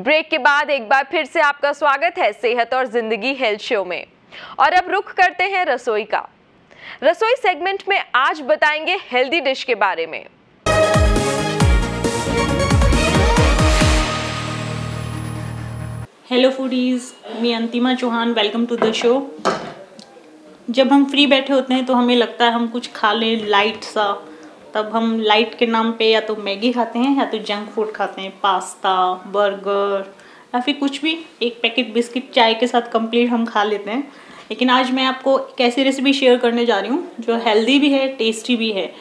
Break के बाद एक बार फिर से आपका स्वागत है सेहत और ज़िंदगी हेल्थ शो में। और अब रुख करते हैं रसोई का। रसोई सेगमेंट में आज बताएँगे हेल्दी डिश के बारे में। हेलो फूडीज़ मैं Antima Chauhan welcome to the show जब हम फ्री बैठे होते हैं तो हमें लगता है हम कुछ खा लें लाइट सा। तब हम लाइट के नाम पे या तो मैगी खाते हैं या तो जंक फ़ूड खाते हैं पास्ता बर्गर या फिर कुछ भी। एक पैकेट बिस्किट चाय के साथ कंप्लीट हम खा लेते हैं। लेकिन आज मैं आपको एक ऐसी रेसिपी शेयर करने जा रही हूँ, जो हेल्दी भी है टेस्टी भी है।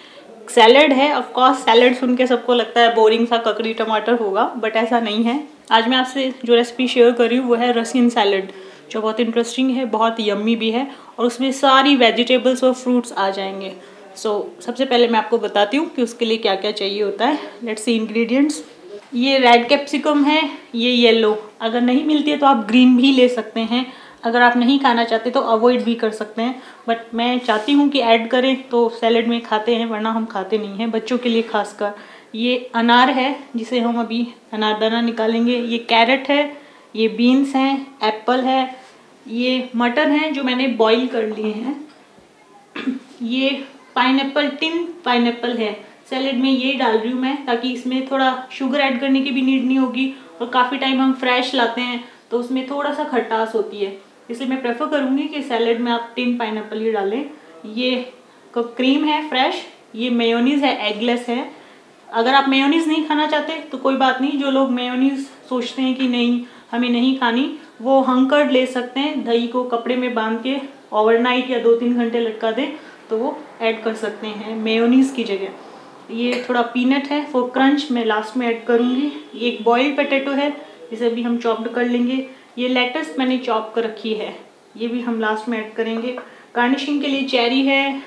सैलड है ऑफकोर्स सैलड सुन के सबको लगता है बोरिंग सा ककड़ी टमाटर होगा बट ऐसा नहीं है। आज मैं आपसे जो रेसिपी शेयर कर रही हूँ, वो है रसियन सैलड जो बहुत इंटरेस्टिंग है, बहुत यम्मी भी है, और उसमें सारी वेजिटेबल्स और फ्रूट्स आ जाएँगे। सो so, सबसे पहले मैं आपको बताती हूँ कि उसके लिए क्या क्या चाहिए होता है। लेट्स सी इंग्रेडिएंट्स ये रेड कैप्सिकम है ये येलो अगर नहीं मिलती है तो आप ग्रीन भी ले सकते हैं। अगर आप नहीं खाना चाहते तो अवॉइड भी कर सकते हैं। बट मैं चाहती हूँ कि ऐड करें तो सैलड में खाते हैं वरना हम खाते नहीं हैं बच्चों के लिए खासकर। ये अनार है जिसे हम अभी अनारदाना निकालेंगे। ये कैरेट है ये बीन्स हैं एप्पल है ये मटर हैं जो मैंने बॉईल कर लिए हैं। ये पाइन टिन पाइन है। सैलेड में ये डाल रही हूँ मैं, ताकि इसमें थोड़ा शुगर ऐड करने की भी नीड नहीं होगी और काफ़ी टाइम हम फ्रेश लाते हैं तो उसमें थोड़ा सा खटास होती है। इसलिए मैं प्रेफर करूँगी कि सैलेड में आप टिन पाइन ही डालें। ये क्रीम है फ्रेश ये मेयोनीज़ है एगलेस है। अगर आप मेयोनीज़ नहीं खाना चाहते तो कोई बात नहीं, जो लोग मेयोनीज़ सोचते हैं कि नहीं, हमें नहीं खानी, वो हंकर्ड ले सकते हैं, दही को कपड़े में बाँध के ओवरनाइट या दो तीन घंटे लटका दें तो वो ऐड कर सकते हैं मेयोनीज़ की जगह। ये थोड़ा पीनट है फॉर क्रंच मैं लास्ट में ऐड करूँगी। ये एक बॉइल्ड पटेटो है जिसे भी हम चॉप्ड कर लेंगे। ये लेटस मैंने चॉप कर रखी है ये भी हम लास्ट में ऐड करेंगे। गार्निशिंग के लिए चेरी है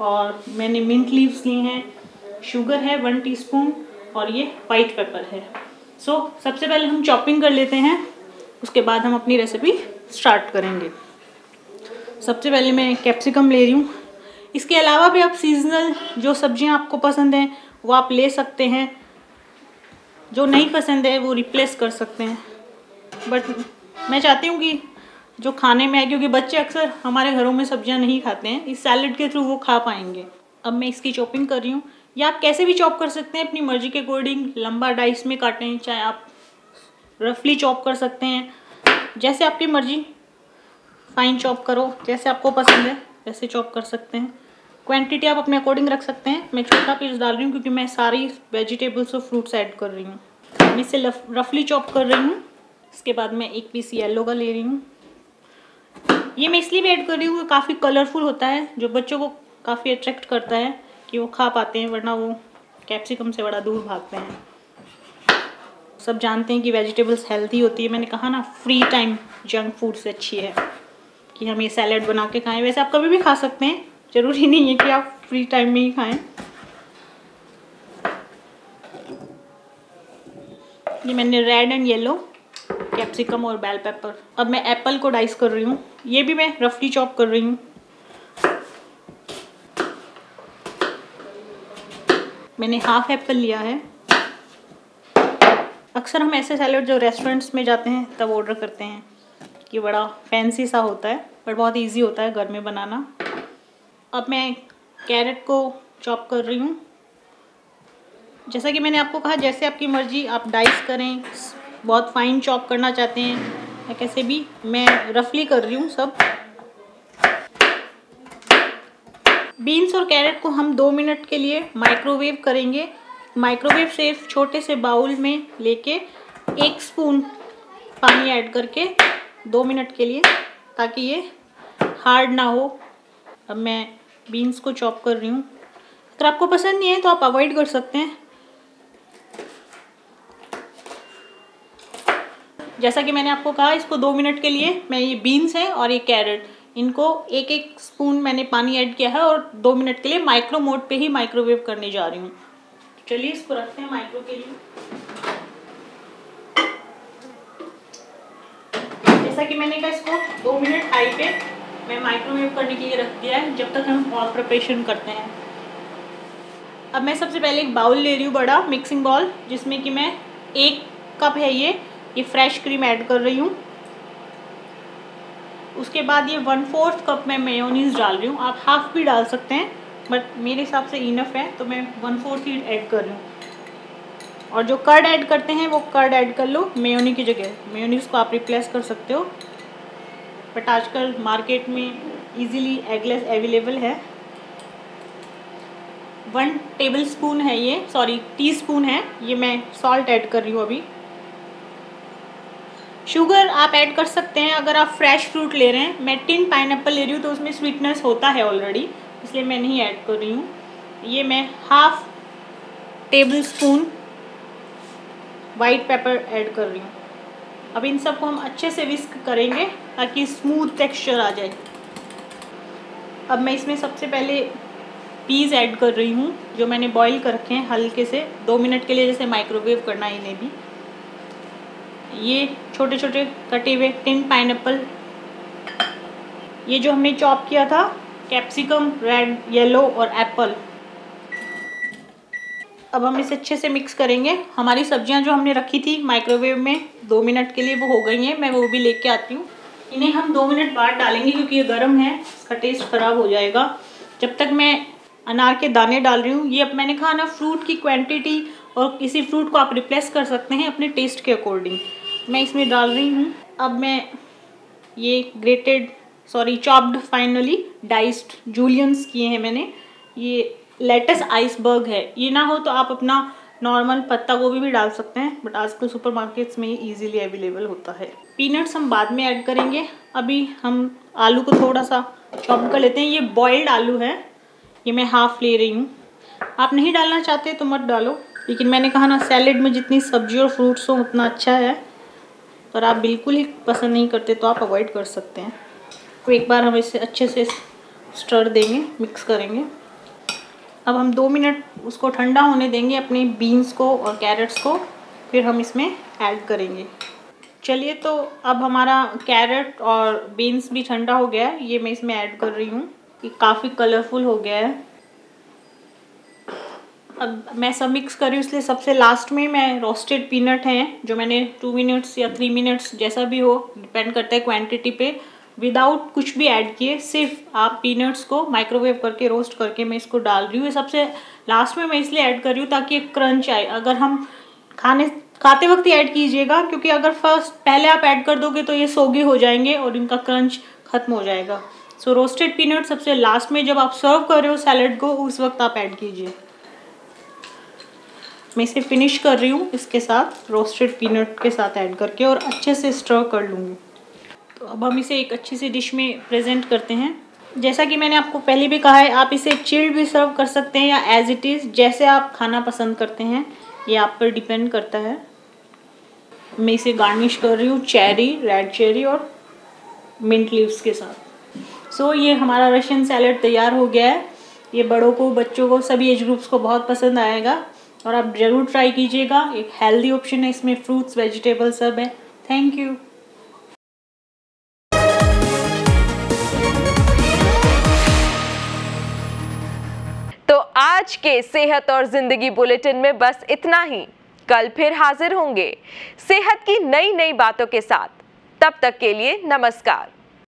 और मैंने मिंट लीव्स ली हैं। शुगर है वन टीस्पून और ये वाइट पेपर है। सो so, सबसे पहले हम चॉपिंग कर लेते हैं उसके बाद हम अपनी रेसिपी स्टार्ट करेंगे। सबसे पहले मैं कैप्सिकम ले रही हूँ। इसके अलावा भी आप सीजनल जो सब्ज़ियाँ आपको पसंद हैं, वो आप ले सकते हैं। जो नहीं पसंद है, वो रिप्लेस कर सकते हैं। बट मैं चाहती हूँ कि जो खाने में है, क्योंकि बच्चे अक्सर हमारे घरों में सब्ज़ियाँ नहीं खाते हैं, इस सैलड के थ्रू वो खा पाएँगे। अब मैं इसकी चॉपिंग कर रही हूँ। या आप कैसे भी चॉप कर सकते हैं, अपनी मर्ज़ी के अकॉर्डिंग लंबा डाइस में काटें, चाहे आप रफली चॉप कर सकते हैं। जैसे आपकी मर्ज़ी फाइन चॉप करो, जैसे आपको पसंद है, वैसे चॉप कर सकते हैं। क्वांटिटी आप अपने अकॉर्डिंग रख सकते हैं। मैं छोटा पीस डाल रही हूँ क्योंकि मैं सारी वेजिटेबल्स और फ्रूट्स ऐड कर रही हूँ। मैं इसे रफली चॉप कर रही हूँ। इसके बाद मैं एक पीस येलो का ले रही हूँ। ये मैं इसलिए भी ऐड कर रही हूँ काफ़ी कलरफुल होता है, जो बच्चों को काफ़ी अट्रैक्ट करता है कि वो खा पाते हैं, वरना वो कैप्सिकम से बड़ा दूर भागते हैं। सब जानते हैं कि वेजिटेबल्स हेल्थी होती है। मैंने कहा ना फ्री टाइम जंक फ़ूड से अच्छी है कि हम ये सैलड बना के खाएँ। वैसे आप कभी भी खा सकते हैं। ज़रूरी नहीं है कि आप फ्री टाइम में ही खाएँ। ये मैंने रेड एंड येलो कैप्सिकम और बेल पेपर अब मैं एप्पल को डाइस कर रही हूँ। ये भी मैं रफली चॉप कर रही हूँ। मैंने हाफ़ एप्पल लिया है। अक्सर हम ऐसे सैलड जो रेस्टोरेंट्स में जाते हैं, तब ऑर्डर करते हैं। कि बड़ा फैंसी सा होता है बट बहुत इजी होता है घर में बनाना। अब मैं कैरेट को चॉप कर रही हूँ। जैसा कि मैंने आपको कहा, जैसे आपकी मर्ज़ी, आप डाइस करें, बहुत फाइन चॉप करना चाहते हैं। या कैसे भी, मैं रफली कर रही हूँ सब। बीन्स और कैरेट को हम दो मिनट के लिए माइक्रोवेव करेंगे। माइक्रोवेव से छोटे से बाउल में लेके एक स्पून पानी ऐड करके दो मिनट के लिए, ताकि ये हार्ड ना हो। अब मैं बीन्स को चॉप कर रही हूँ। अगर आपको पसंद नहीं है तो आप अवॉइड कर सकते हैं। जैसा कि मैंने आपको कहा, इसको दो मिनट के लिए मैं ये बीन्स हैं और ये कैरेट इनको एक एक स्पून मैंने पानी ऐड किया है और दो मिनट के लिए माइक्रो मोड पे ही माइक्रोवेव करने जा रही हूँ। चलिए इसको रखते हैं माइक्रो के लिए। जैसा कि मैंने कहा, इसको दो मिनट हाई पे मैं माइक्रोवेव करने के लिए रख दिया है, जब तक हम और प्रिपरेशन करते हैं। अब मैं सबसे पहले एक बाउल ले रही हूँ बड़ा मिक्सिंग बाउल जिसमें कि मैं एक कप है ये ये फ्रेश क्रीम ऐड कर रही हूँ। उसके बाद ये वन फोर्थ कप मैं मेयोनीज डाल रही हूँ। आप हाफ़ भी डाल सकते हैं बट मेरे हिसाब से इनफ है तो मैं वन फोर्थ ही ऐड कर रही हूँ। और जो कर्ड ऐड करते हैं, वो कर्ड ऐड कर लो मेयोनी की जगह। मेयोनीज को आप रिप्लेस कर सकते हो। बट आजकल मार्केट में इजीली एगलेस अवेलेबल है। वन टेबल स्पून है ये सॉरी टी स्पून है। ये मैं सॉल्ट ऐड कर रही हूँ अभी। शुगर आप ऐड कर सकते हैं, अगर आप फ्रेश फ्रूट ले रहे हैं। मैं टिन पाइन ले रही हूँ तो उसमें स्वीटनेस होता है ऑलरेडी इसलिए मैं नहीं ऐड कर रही हूँ। ये मैं half tablespoon white pepper add कर रही हूँ। अब इन सबको हम अच्छे से विस्क करेंगे ताकि स्मूथ टेक्सचर आ जाए। अब मैं इसमें सबसे पहले पीज़ ऐड कर रही हूँ, जो मैंने बॉईल कर रखे हैं हल्के से। दो मिनट के लिए जैसे माइक्रोवेव करना है इन्हें भी। ये छोटे छोटे कटे हुए टिन पाइन ये जो हमने चॉप किया था कैप्सिकम रेड येलो और एप्पल अब हम इसे अच्छे से मिक्स करेंगे। हमारी सब्ज़ियाँ जो हमने रखी थी माइक्रोवेव में, दो मिनट के लिए वो हो गई हैं, मैं वो भी लेके आती हूँ। इन्हें हम दो मिनट बाद डालेंगे क्योंकि ये गर्म है, इसका टेस्ट ख़राब हो जाएगा। जब तक मैं अनार के दाने डाल रही हूँ, ये अब मैंने कहा ना फ्रूट की क्वांटिटी और किसी फ्रूट को आप रिप्लेस कर सकते हैं अपने टेस्ट के अकॉर्डिंग मैं इसमें डाल रही हूँ। अब मैं ये grated sorry chopped finely diced juliennes किए हैं मैंने। ये लेटेस्ट आइसबर्ग है। ये ना हो तो आप अपना नॉर्मल पत्ता गोभी भी डाल सकते हैं बट आजकल सुपर मार्केट्स में ये ईजिली अवेलेबल होता है। पीनट्स हम बाद में ऐड करेंगे। अभी हम आलू को थोड़ा सा चॉप कर लेते हैं। ये बॉयल्ड आलू है। ये मैं हाफ़ ले रही हूँ। आप नहीं डालना चाहते तो मत डालो। लेकिन मैंने कहा ना सैलेड में जितनी सब्ज़ी और फ्रूट्स हो, उतना अच्छा है। पर आप बिल्कुल ही पसंद नहीं करते तो आप अवॉइड कर सकते हैं। तो एक बार हम इसे अच्छे से स्टर देंगे मिक्स करेंगे। अब हम दो मिनट उसको ठंडा होने देंगे अपने बीन्स को और कैरेट्स को, फिर हम इसमें ऐड करेंगे। चलिए तो अब हमारा कैरेट और बीन्स भी ठंडा हो गया है, ये मैं इसमें ऐड कर रही हूँ कि काफ़ी कलरफुल हो गया है। अब मैं सब मिक्स कर रही हूँ, इसलिए सबसे लास्ट में मैं रोस्टेड पीनट हैं, जो मैंने टू मिनट्स या थ्री मिनट्स जैसा भी हो डिपेंड करता है क्वांटिटी पे। विदाउट कुछ भी ऐड किए, सिर्फ़ आप पीनट्स को माइक्रोवेव करके रोस्ट करके मैं इसको डाल रही हूँ। सबसे लास्ट में मैं इसलिए ऐड कर रही हूँ ताकि एक क्रंच आए। अगर हम खाने, खाते वक्त ही ऐड कीजिएगा, क्योंकि अगर फ़र्स्ट पहले आप ऐड कर दोगे तो ये सोगे हो जाएँगे और इनका क्रंच ख़त्म हो जाएगा। सो रोस्टेड पीनट सबसे लास्ट में जब आप सर्व कर रहे हो सैलड को, उस वक्त आप ऐड कीजिए। मैं इसे फिनिश कर रही हूँ इसके साथ रोस्टेड पीनट के साथ ऐड करके और अच्छे से स्टर कर लूँगी। अब हम इसे एक अच्छी सी डिश में प्रेजेंट करते हैं। जैसा कि मैंने आपको पहले भी कहा है आप इसे चिल्ड भी सर्व कर सकते हैं या एज इट इज़ जैसे आप खाना पसंद करते हैं ये आप पर डिपेंड करता है। मैं इसे गार्निश कर रही हूँ चेरी रेड चेरी और मिंट लीव्स के साथ। सो so, ये हमारा रशियन सैलड तैयार हो गया है। ये बड़ों को बच्चों को सभी एज ग्रुप्स को बहुत पसंद आएगा और आप ज़रूर ट्राई कीजिएगा। एक हेल्दी ऑप्शन है इसमें फ्रूट्स वेजिटेबल सब है। थैंक यू आज के सेहत और ज़िंदगी बुलेटिन में बस इतना ही। कल फिर हाजिर होंगे। सेहत की नई नई बातों के साथ। तब तक के लिए नमस्कार।